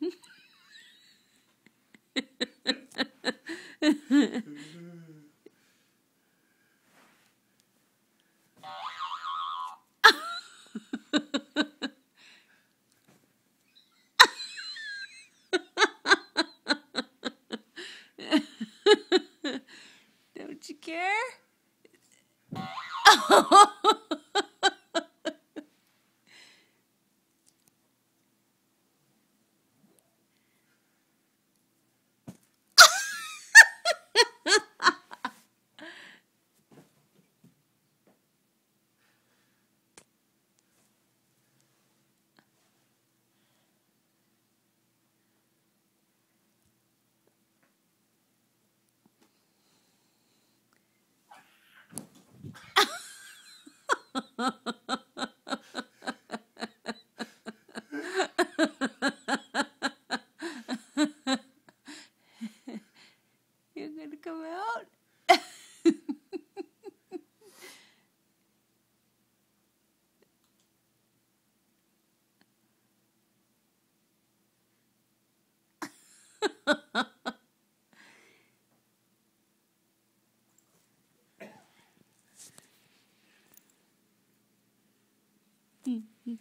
Don't you care? You're gonna come out? 嗯嗯。